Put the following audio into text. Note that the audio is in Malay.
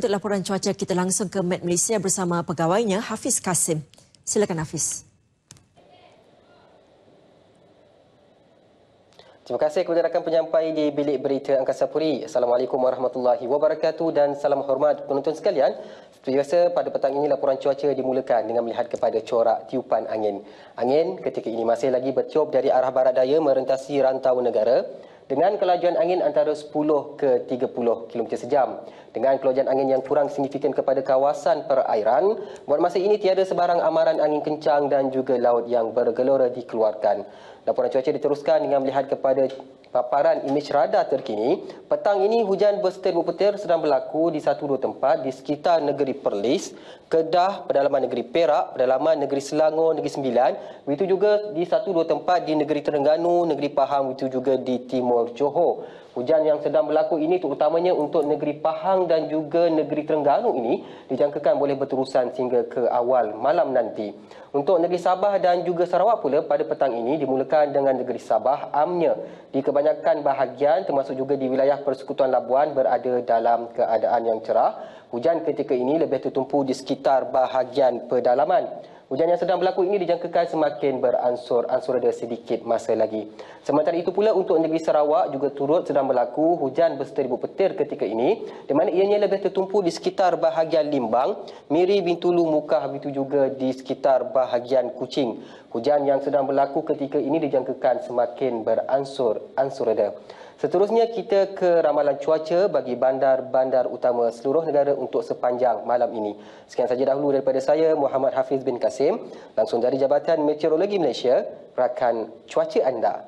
Untuk laporan cuaca kita langsung ke Met Malaysia bersama pegawainya Hafiz Kasim. Silakan Hafiz. Terima kasih kepada rakan penyampai di Bilik Berita Angkasa Puri. Assalamualaikum warahmatullahi wabarakatuh dan salam hormat penonton sekalian. Seperti biasa pada petang ini laporan cuaca dimulakan dengan melihat kepada corak tiupan angin. Angin ketika ini masih lagi bertiup dari arah barat daya merentasi rantau negara dengan kelajuan angin antara 10 ke 30 km sejam. Dengan kelajuan angin yang kurang signifikan kepada kawasan perairan, buat masa ini tiada sebarang amaran angin kencang dan juga laut yang bergelora dikeluarkan. Laporan cuaca diteruskan dengan melihat kepada paparan imej radar terkini. Petang ini hujan bersetir berpetir sedang berlaku di satu dua tempat di sekitar negeri Perlis, Kedah, pedalaman negeri Perak, pedalaman negeri Selangor, negeri Sembilan. Begitu juga di satu dua tempat di negeri Terengganu, negeri Pahang, begitu juga di Timur Johor. Hujan yang sedang berlaku ini terutamanya untuk negeri Pahang dan juga negeri Terengganu ini dijangkakan boleh berterusan sehingga ke awal malam nanti. Untuk negeri Sabah dan juga Sarawak pula pada petang ini dimulakan dengan negeri Sabah amnya di kebanyakan bahagian termasuk juga di wilayah Persekutuan Labuan berada dalam keadaan yang cerah. Hujan ketika ini lebih tertumpu di sekitar bahagian pedalaman. Hujan yang sedang berlaku ini dijangkakan semakin beransur-ansur ada sedikit masa lagi. Sementara itu pula untuk negeri Sarawak juga turut sedang berlaku hujan berseteribu petir ketika ini di mana ianya lebih tertumpu di sekitar bahagian Limbang, Miri, Bintulu, Mukah begitu juga di sekitar bahagian Kuching. Hujan yang sedang berlaku ketika ini dijangkakan semakin beransur-ansur ada. Seterusnya kita ke ramalan cuaca bagi bandar-bandar utama seluruh negara untuk sepanjang malam ini. Sekian saja dahulu daripada saya Muhammad Hafiz bin Kasim langsung dari Jabatan Meteorologi Malaysia rakan cuaca anda.